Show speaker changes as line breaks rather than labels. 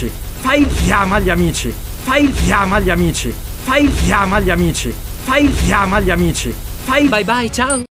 amici. Fai il fiamma agli amici. Fai il fiamma agli amici. Fai il fiamma agli amici. Fai il fiamma agli amici. Fai il
Bye bye, ciao.